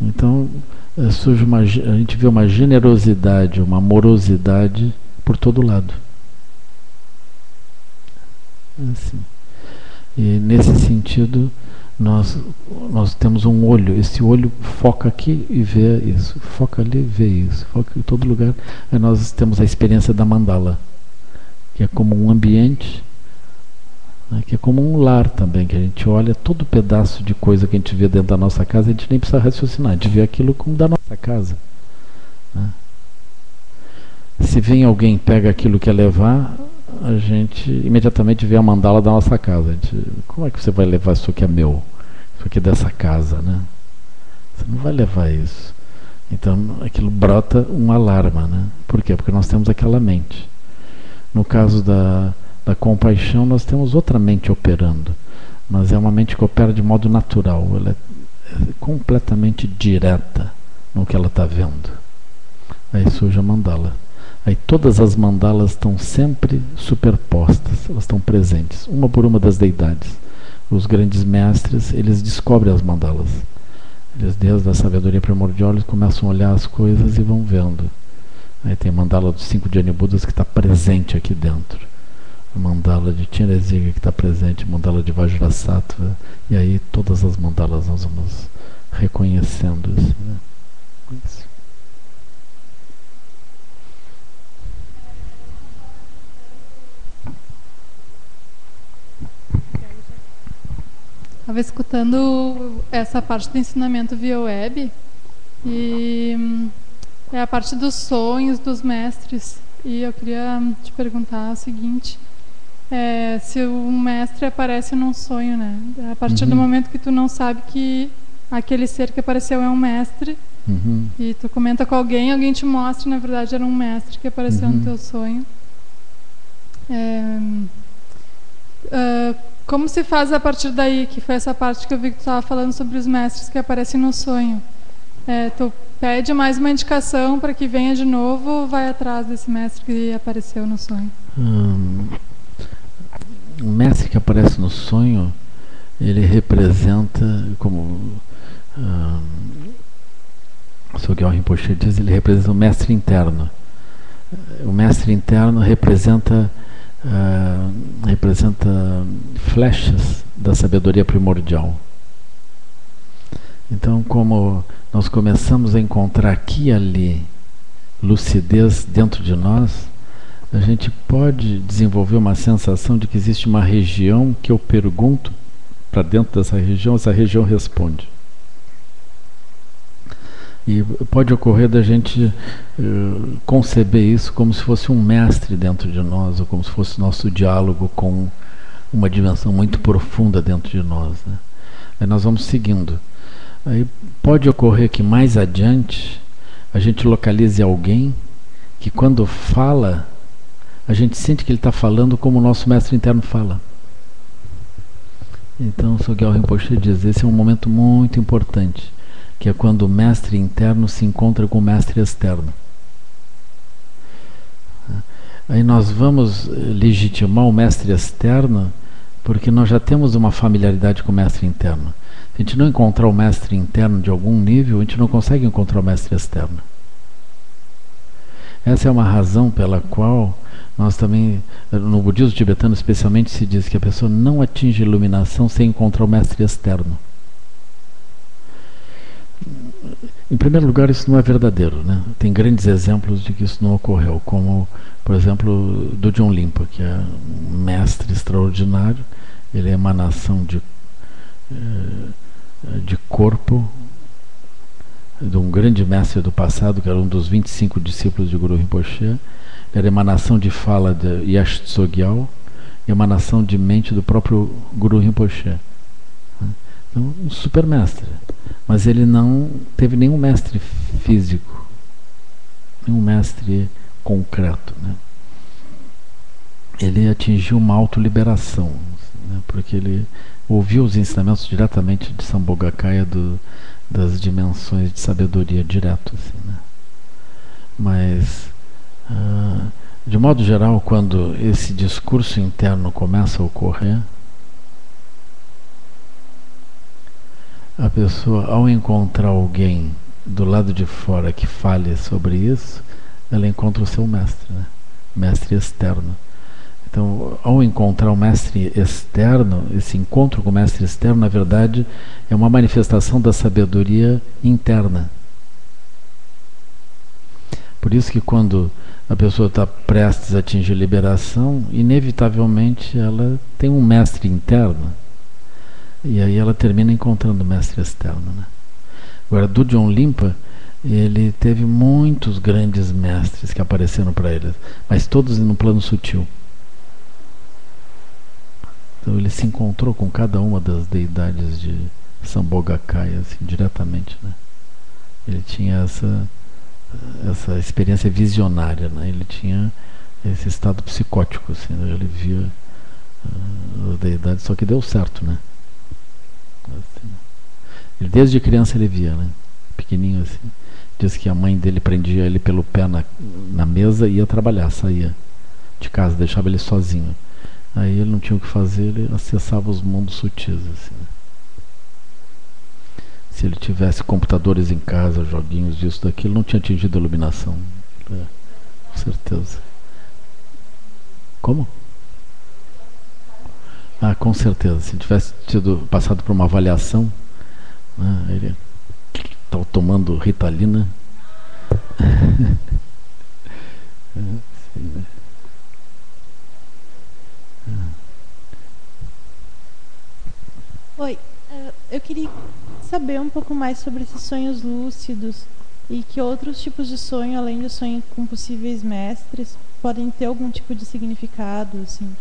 Então, é, surge uma, a gente vê uma generosidade, uma amorosidade por todo lado. É assim. E nesse sentido, nós, nós temos um olho, esse olho foca aqui e vê isso, foca ali e vê isso, foca em todo lugar. Aí nós temos a experiência da mandala, que é como um ambiente, né, que é como um lar também, que a gente olha todo pedaço de coisa que a gente vê dentro da nossa casa, a gente nem precisa raciocinar, a gente vê aquilo como da nossa casa. Né? Se vem alguém pega aquilo que quer levar, a gente imediatamente vê a mandala da nossa casa. Gente, como é que você vai levar isso que é meu? Isso aqui é dessa casa, né? Você não vai levar isso. Então aquilo brota um alarma, né? Por quê? Porque nós temos aquela mente. No caso da, da compaixão, nós temos outra mente operando. Mas é uma mente que opera de modo natural. Ela é, é completamente direta no que ela está vendo. Aí surge a mandala. Aí todas as mandalas estão sempre superpostas, elas estão presentes, uma por uma das deidades. Os grandes mestres, eles descobrem as mandalas. Eles, desde a sabedoria primordial, eles começam a olhar as coisas e vão vendo. Aí tem a mandala dos cinco Budas que está presente aqui dentro. A mandala de Tiresiga que está presente, a mandala de Vajrasattva. E aí todas as mandalas nós vamos reconhecendo. Assim, né? Isso. Estava escutando essa parte do ensinamento via web e hum, é a parte dos sonhos dos mestres. E eu queria te perguntar o seguinte: é, se o mestre aparece num sonho, né? A partir uhum. do momento que tu não sabe que aquele ser que apareceu é um mestre uhum. e tu comenta com alguém, alguém te mostra, na verdade era um mestre que apareceu uhum. no teu sonho. É, uh, como se faz a partir daí, que foi essa parte que eu vi que tu estava falando sobre os mestres que aparecem no sonho? É, tu pede mais uma indicação para que venha de novo ou vai atrás desse mestre que apareceu no sonho? Hum, o mestre que aparece no sonho, ele representa, como hum, o Sogyal Rinpoche diz, ele representa o mestre interno. O mestre interno representa uh, representa flechas da sabedoria primordial. Então, como nós começamos a encontrar aqui e ali lucidez dentro de nós, a gente pode desenvolver uma sensação de que existe uma região que eu pergunto para dentro dessa região, essa região responde. E pode ocorrer da gente uh, conceber isso como se fosse um mestre dentro de nós, ou como se fosse nosso diálogo com uma dimensão muito profunda dentro de nós. Né? Aí nós vamos seguindo. Aí pode ocorrer que mais adiante a gente localize alguém que quando fala, a gente sente que ele está falando como o nosso mestre interno fala. Então, o Sogyal Rinpoche diz, esse é um momento muito importante que é quando o mestre interno se encontra com o mestre externo. Aí nós vamos legitimar o mestre externo porque nós já temos uma familiaridade com o mestre interno. Se a gente não encontrar o mestre interno de algum nível, a gente não consegue encontrar o mestre externo. Essa é uma razão pela qual nós também, no budismo tibetano especialmente, se diz que a pessoa não atinge iluminação sem encontrar o mestre externo. Em primeiro lugar, isso não é verdadeiro. Né? Tem grandes exemplos de que isso não ocorreu, como, por exemplo, do John Limpa, que é um mestre extraordinário. Ele é emanação de, eh, de corpo de um grande mestre do passado, que era um dos 25 discípulos de Guru Rinpoche. Era emanação de fala de Yash Tsogyal, emanação de mente do próprio Guru Rinpoche. Então, um super mestre. Mas ele não teve nenhum mestre físico, nenhum mestre concreto. Né? Ele atingiu uma autoliberação, né? porque ele ouviu os ensinamentos diretamente de Sambhogakaya do, das dimensões de sabedoria direto. Assim, né? Mas, uh, de modo geral, quando esse discurso interno começa a ocorrer, a pessoa, ao encontrar alguém do lado de fora que fale sobre isso, ela encontra o seu mestre, né? mestre externo. Então, ao encontrar o mestre externo, esse encontro com o mestre externo, na verdade, é uma manifestação da sabedoria interna. Por isso que quando a pessoa está prestes a atingir liberação, inevitavelmente ela tem um mestre interno. E aí ela termina encontrando o mestre externo. Né? Agora, do John Limpa, ele teve muitos grandes mestres que apareceram para ele, mas todos no plano sutil. Então ele se encontrou com cada uma das deidades de Sambogakaya, assim, diretamente. Né? Ele tinha essa, essa experiência visionária, né? ele tinha esse estado psicótico, assim, né? ele via uh, as deidades, só que deu certo, né? Assim, desde criança ele via, né? Assim. Diz que a mãe dele prendia ele pelo pé na, na mesa e ia trabalhar, saía de casa, deixava ele sozinho. Aí ele não tinha o que fazer, ele acessava os mundos sutis. Assim, né? Se ele tivesse computadores em casa, joguinhos disso, daquilo, não tinha atingido a iluminação. É, com certeza. Como? Ah, com certeza. Se tivesse tido passado por uma avaliação, né, ele estava tomando Ritalina. Oi, eh, eu queria saber um pouco mais sobre esses sonhos lúcidos e que outros tipos de sonho, além do sonho com possíveis mestres, podem ter algum tipo de significado, assim.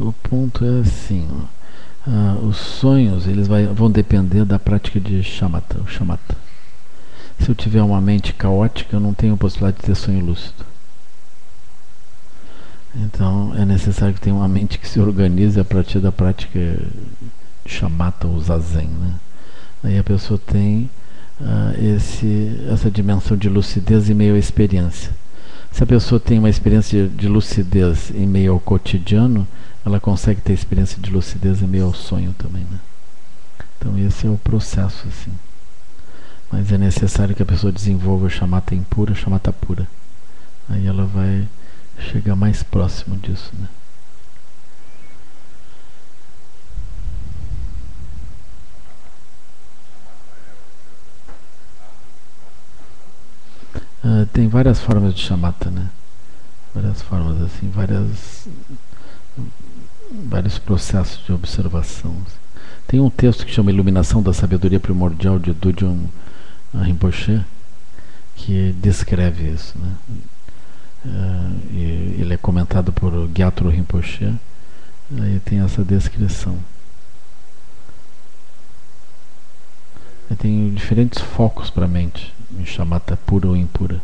O ponto é assim, ah, os sonhos eles vai, vão depender da prática de chamata, o chamata. Se eu tiver uma mente caótica, eu não tenho possibilidade de ter sonho lúcido. Então é necessário que tenha uma mente que se organize a partir da prática de chamata ou zazen. Né? Aí a pessoa tem uh, esse, essa dimensão de lucidez em meio à experiência. Se a pessoa tem uma experiência de lucidez em meio ao cotidiano, ela consegue ter experiência de lucidez em meio ao sonho também, né? Então esse é o processo, assim. Mas é necessário que a pessoa desenvolva a chamata impura, a chamata pura. Aí ela vai chegar mais próximo disso, né? Uh, tem várias formas de chamata, né? Várias formas, assim, várias vários processos de observação. Tem um texto que chama Iluminação da Sabedoria Primordial de Dudjom Rinpoche que descreve isso. Né? Uh, ele é comentado por Gyatro Rinpoche e tem essa descrição. E tem diferentes focos para a mente, em chamata pura ou impura.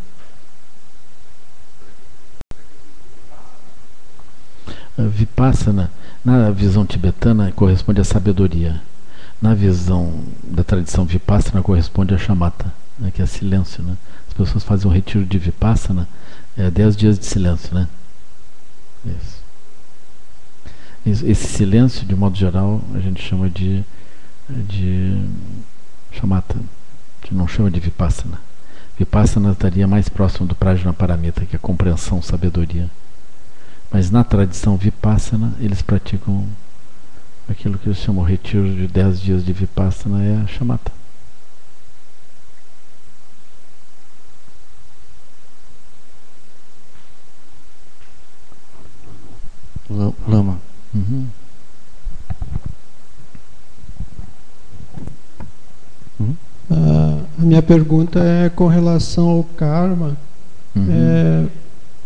Vipassana, na visão tibetana, corresponde à sabedoria. Na visão da tradição Vipassana, corresponde a chamata, né, que é silêncio. Né? As pessoas fazem um retiro de Vipassana, é 10 dias de silêncio. Né? Isso. Esse silêncio, de modo geral, a gente chama de, de chamata. A gente não chama de Vipassana. Vipassana estaria mais próximo do Prajna Paramita, que é compreensão, sabedoria. Mas na tradição Vipassana, eles praticam aquilo que eles chamam de retiro de 10 dias de Vipassana, é a chamata. Lama. Uhum. Uhum. Uh, a minha pergunta é com relação ao karma. Uhum. É,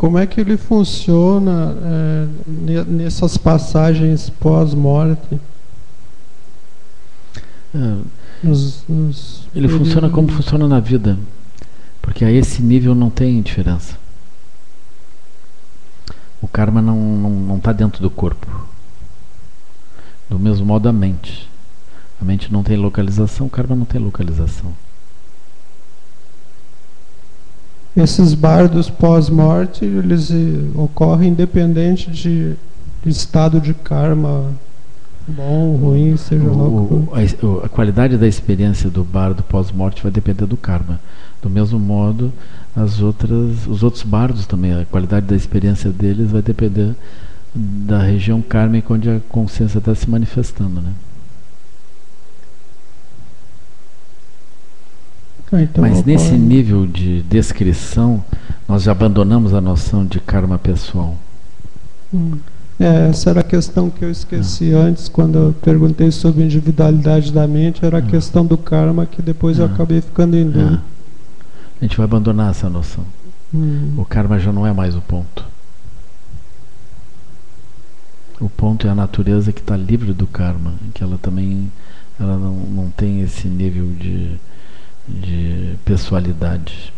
como é que ele funciona é, nessas passagens pós-morte? É, nos, nos ele funciona como funciona na vida, porque a esse nível não tem diferença. O karma não está não, não tá dentro do corpo. Do mesmo modo a mente. A mente não tem localização, o karma não tem localização. Esses bardos pós-morte, eles eh, ocorrem independente de, estado de karma bom, ruim, seja lá o, a, a, qualidade da experiência do bardo pós-morte vai depender do karma. Do mesmo modo, as outras, os outros bardos também, a qualidade da experiência deles vai depender da região kármica onde a consciência está se manifestando, né? Ah, então, Mas nesse nível de descrição, nós já abandonamos a noção de karma pessoal. Hum. É, essa era a questão que eu esqueci ah. antes, quando eu perguntei sobre individualidade da mente, era a ah. questão do karma, que depois eu ah. acabei ficando em dúvida. A gente vai abandonar essa noção. Hum. O karma já não é mais o ponto. O ponto é a natureza que está livre do karma, que ela também ela não, não tem esse nível de de pessoalidade.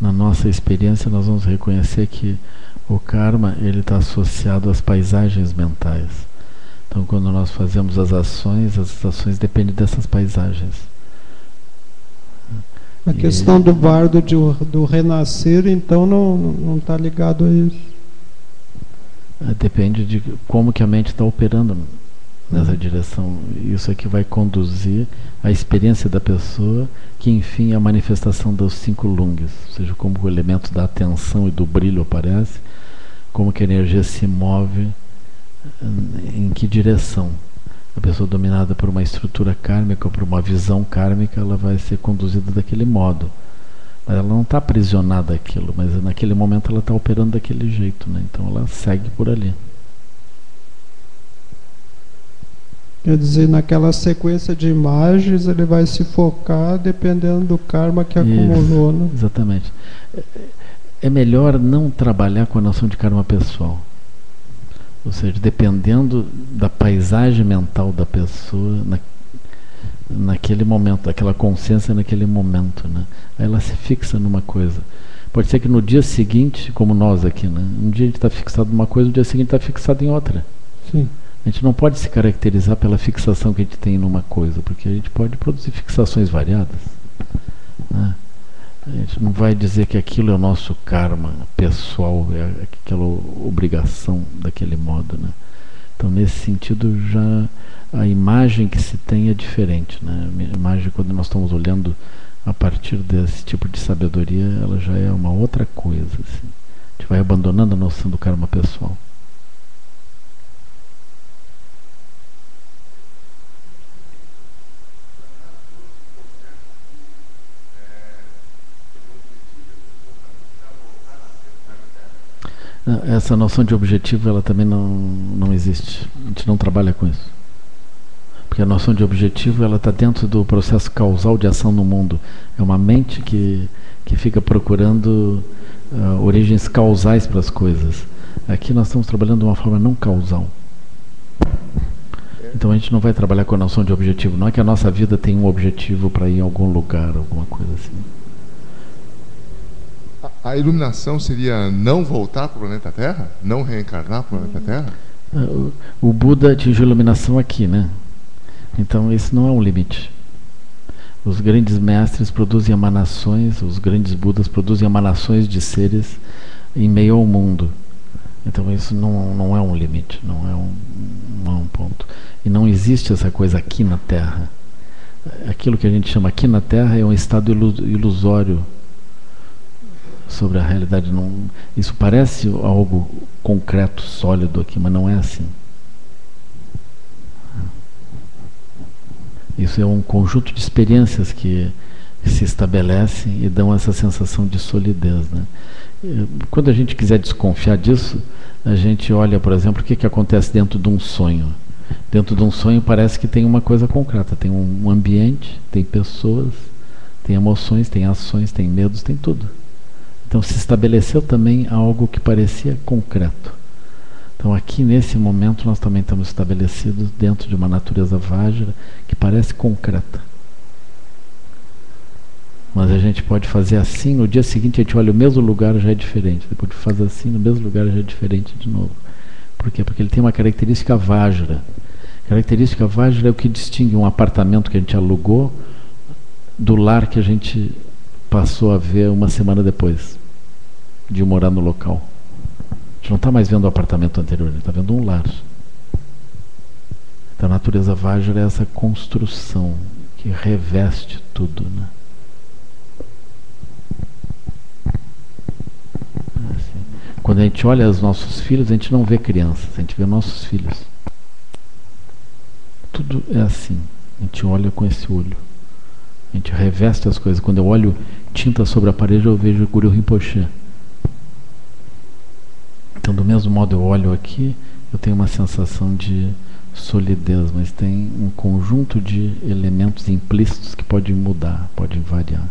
Na nossa experiência, nós vamos reconhecer que o karma ele está associado às paisagens mentais. Então, quando nós fazemos as ações, as ações dependem dessas paisagens. A questão do bardo de, do renascer, então, não está ligado a isso. Depende de como que a mente está operando nessa direção. Isso é que vai conduzir a experiência da pessoa, que enfim é a manifestação dos cinco lungs, ou seja, como o elemento da atenção e do brilho aparece, como que a energia se move, em que direção. A pessoa dominada por uma estrutura kármica ou por uma visão kármica, ela vai ser conduzida daquele modo. Ela não está aprisionada àquilo, mas naquele momento ela está operando daquele jeito, né? então ela segue por ali. Quer dizer, naquela sequência de imagens ele vai se focar dependendo do karma que acumulou. Né? Exatamente. É melhor não trabalhar com a noção de karma pessoal. Ou seja, dependendo da paisagem mental da pessoa na, naquele momento, daquela consciência naquele momento. Né? Aí ela se fixa numa coisa. Pode ser que no dia seguinte, como nós aqui, né? um dia a gente está fixado numa coisa, no dia seguinte está fixado em outra. Sim. A gente não pode se caracterizar pela fixação que a gente tem numa coisa, porque a gente pode produzir fixações variadas. Né? A gente não vai dizer que aquilo é o nosso karma pessoal, é aquela obrigação daquele modo. Né? Então, nesse sentido, já a imagem que se tem é diferente. Né? A imagem, quando nós estamos olhando a partir desse tipo de sabedoria, ela já é uma outra coisa. Assim. A gente vai abandonando a noção do karma pessoal. Essa noção de objetivo ela também não, não existe. A gente não trabalha com isso. Porque a noção de objetivo ela está dentro do processo causal de ação no mundo. É uma mente que, que fica procurando uh, origens causais para as coisas. Aqui nós estamos trabalhando de uma forma não causal. Então a gente não vai trabalhar com a noção de objetivo. Não é que a nossa vida tem um objetivo para ir em algum lugar, alguma coisa assim. A iluminação seria não voltar para o planeta Terra? Não reencarnar para o planeta Terra? O, Buda atingiu iluminação aqui, né? Então esse não é um limite. Os grandes mestres produzem emanações, os grandes Budas produzem emanações de seres em meio ao mundo. Então isso não, não é um limite, não é um, não é um ponto. E não existe essa coisa aqui na Terra. Aquilo que a gente chama aqui na Terra é um estado ilusório sobre a realidade. Não, isso parece algo concreto, sólido aqui, mas não é assim. Isso é um conjunto de experiências que se estabelecem e dão essa sensação de solidez. Né? Quando a gente quiser desconfiar disso, a gente olha, por exemplo, o que, que acontece dentro de um sonho. Dentro de um sonho parece que tem uma coisa concreta, tem um ambiente, tem pessoas, tem emoções, tem ações, tem medos, tem tudo. Então se estabeleceu também algo que parecia concreto. Então aqui nesse momento nós também estamos estabelecidos dentro de uma natureza vágira que parece concreta. Mas a gente pode fazer assim, no dia seguinte a gente olha o mesmo lugar já é diferente. Depois faz assim, no mesmo lugar já é diferente de novo. Por quê? Porque ele tem uma característica vágira. Característica Vajra é o que distingue um apartamento que a gente alugou do lar que a gente passou a ver uma semana depois de morar no local. A gente não está mais vendo o apartamento anterior, a gente está vendo um lar. Então a natureza Vajra é essa construção que reveste tudo. Né? Assim. Quando a gente olha os nossos filhos, a gente não vê crianças, a gente vê nossos filhos. Tudo é assim. A gente olha com esse olho. A gente reveste as coisas. Quando eu olho tinta sobre a parede, eu vejo Guru Rinpoche. Então, do mesmo modo, eu olho aqui, eu tenho uma sensação de solidez, mas tem um conjunto de elementos implícitos que podem mudar, podem variar.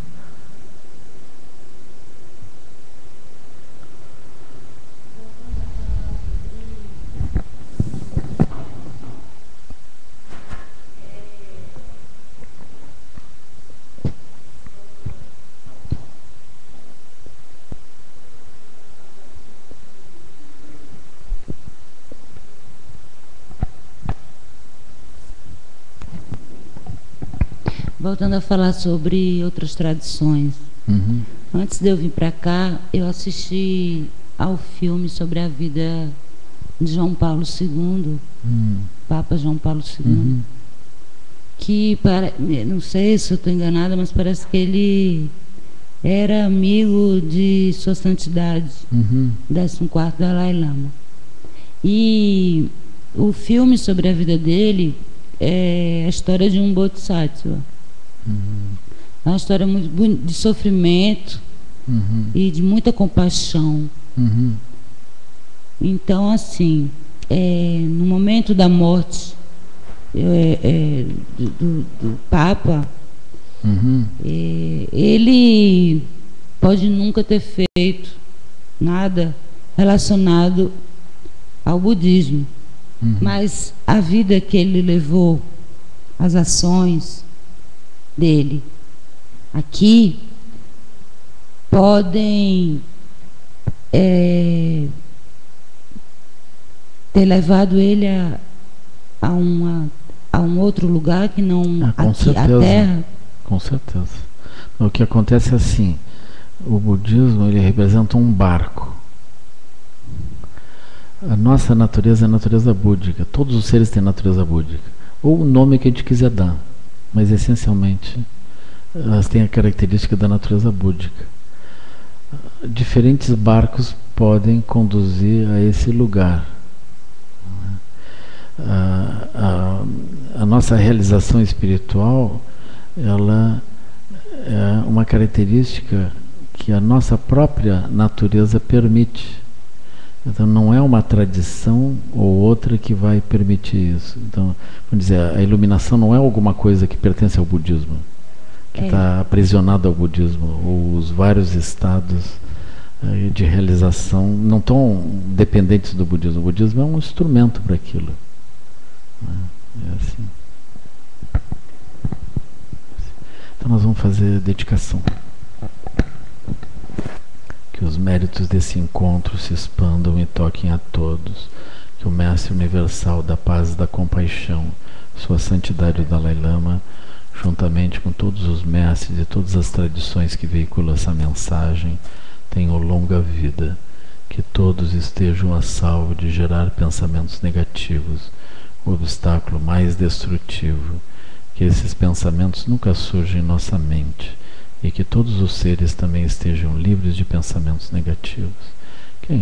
Voltando a falar sobre outras tradições. Uhum. Antes de eu vir para cá, eu assisti ao filme sobre a vida de João Paulo II, Hum. Papa João Paulo II, Uhum. que para, não sei se eu estou enganada, mas parece que ele era amigo de Sua Santidade, Uhum. 14 Dalai Lama. E o filme sobre a vida dele é a história de um Bodhisattva. Uhum. É uma história muito de sofrimento Uhum. e de muita compaixão. Uhum. Então, assim, é, no momento da morte é, é, do, do- do Papa, Uhum. é, ele pode nunca ter feito nada relacionado ao budismo, Uhum. mas a vida que ele levou, as ações dele aqui podem é, ter levado ele a, a, uma, a um outro lugar que não Ah, com aqui, a certeza. Terra. Com certeza. O que acontece é assim: o budismo ele representa um barco. A nossa natureza é a natureza búdica. Todos os seres têm natureza búdica. Ou o nome que a gente quiser dar. Mas essencialmente elas têm a característica da natureza búdica. Diferentes barcos podem conduzir a esse lugar. A, a, a nossa realização espiritual ela é uma característica que a nossa própria natureza permite. Então não é uma tradição ou outra que vai permitir isso. Então, vamos dizer, a iluminação não é alguma coisa que pertence ao budismo, que É. está aprisionada ao budismo, ou os vários estados eh, de realização não estão dependentes do budismo. O budismo é um instrumento para aquilo. né? É assim. Então nós vamos fazer dedicação. Que os méritos desse encontro se expandam e toquem a todos. Que o Mestre Universal da Paz e da Compaixão, Sua Santidade o Dalai Lama, juntamente com todos os mestres e todas as tradições que veiculam essa mensagem, tenham longa vida. Que todos estejam a salvo de gerar pensamentos negativos, o obstáculo mais destrutivo que esses pensamentos nunca surjam em nossa mente e que todos os seres também estejam livres de pensamentos negativos. Quem